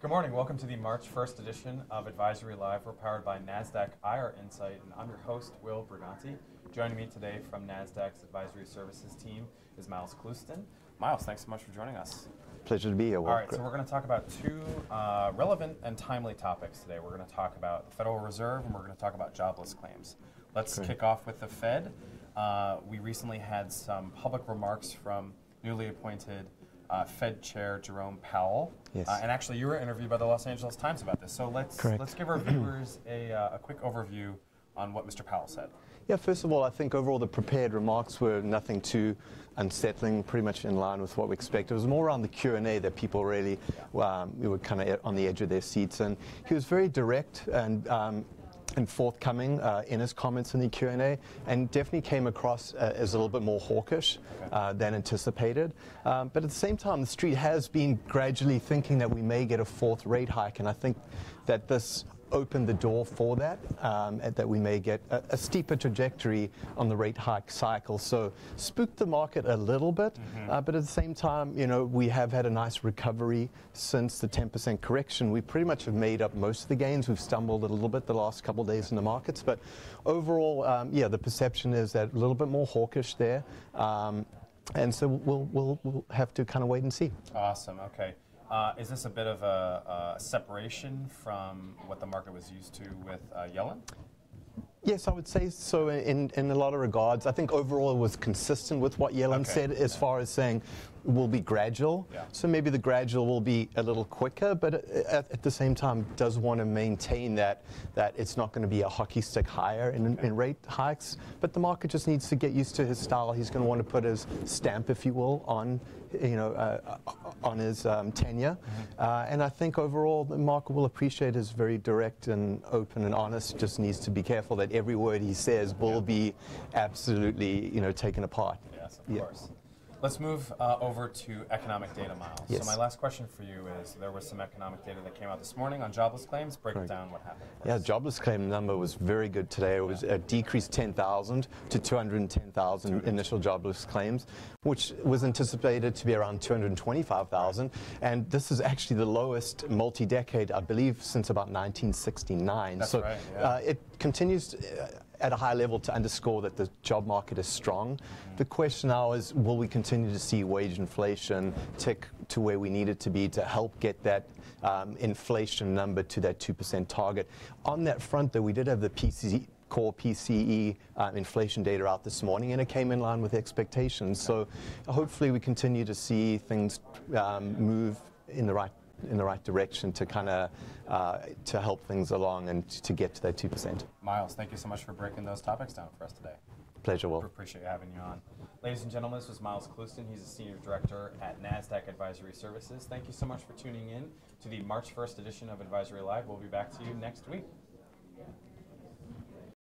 Good morning. Welcome to the March 1st edition of Advisory Live. We're powered by NASDAQ IR Insight, and I'm your host, Will Briganti. Joining me today from NASDAQ's Advisory Services team is Miles Clouston. Miles, thanks so much for joining us. Pleasure to be here. All right, so we're going to talk about two uh, relevant and timely topics today. We're going to talk about the Federal Reserve, and we're going to talk about jobless claims. Let's Great. kick off with the Fed. Uh, we recently had some public remarks from newly appointed uh, Fed Chair Jerome Powell. Yes. Uh, and actually, you were interviewed by the Los Angeles Times about this. So let's Correct. let's give our viewers a, uh, a quick overview on what Mr. Powell said. Yeah, first of all, I think overall the prepared remarks were nothing too unsettling, pretty much in line with what we expected. It was more around the Q&A that people really um, we were kind of on the edge of their seats. And he was very direct and um, and forthcoming uh, in his comments in the Q&A, and definitely came across uh, as a little bit more hawkish uh, than anticipated. Um, but at the same time, the street has been gradually thinking that we may get a fourth rate hike, and I think that this opened the door for that, um, that we may get a, a steeper trajectory on the rate hike cycle. So spooked the market a little bit, uh, but at the same time, you know, we have had a nice recovery since the 10% correction. We pretty much have made up most of the gains. We've stumbled a little bit the last couple of days in the markets, but overall, um, yeah, the perception is that a little bit more hawkish there. Um, and so we'll, we'll, we'll have to kind of wait and see. Awesome. Okay. Uh, is this a bit of a, a separation from what the market was used to with uh, Yellen? Yes, I would say so in, in a lot of regards. I think overall it was consistent with what Yellen Okay. said as far as saying will be gradual. Yeah. So maybe the gradual will be a little quicker, but at, at the same time does want to maintain that that it's not going to be a hockey stick higher in, in rate hikes. But the market just needs to get used to his style. He's going to want to put his stamp, if you will, on you know uh, on his um, tenure. Uh, and I think overall the market will appreciate his very direct and open and honest. Just needs to be careful that every word he says will be absolutely you know taken apart. Yes, of Yeah. course. Let's move uh, over to economic data, Miles. Yes. So my last question for you is: there was some economic data that came out this morning on jobless claims. Break Correct. down. What happened? for Yeah, jobless claim number was very good today. It was a decreased 10,000 to 210,000 initial jobless claims, which was anticipated to be around 225,000. And this is actually the lowest multi-decade, I believe, since about 1969. That's so right, yeah. uh, it continues uh, at a high level to underscore that the job market is strong. The question now is, will we continue to see wage inflation tick to where we need it to be to help get that um, inflation number to that 2% target? On that front, though, we did have the PCE core PCE uh, inflation data out this morning, and it came in line with expectations. So hopefully we continue to see things um, move in the right in the right direction to kind of uh, to help things along and to get to that two percent. Miles, thank you so much for breaking those topics down for us today. Pleasure, We Will. appreciate having you on. Ladies and gentlemen, this was Miles Clouston. He's a senior director at NASDAQ Advisory Services. Thank you so much for tuning in to the March 1st edition of Advisory Live. We'll be back to you next week.